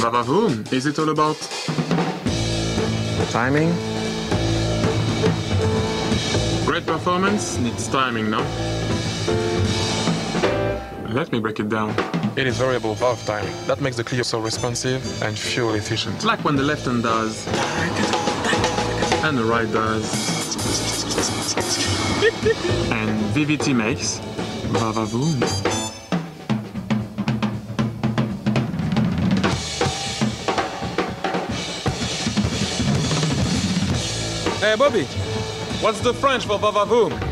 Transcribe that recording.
Vavavoom. Is it all about Timing? great performance? Needs timing, no? Let me break it down. It is variable valve timing. That makes the Clio so responsive and fuel efficient. It's like when the left hand does and the right does. and VVT makes Vavavoom. Hey, Bobby, what's the French for vavavoom?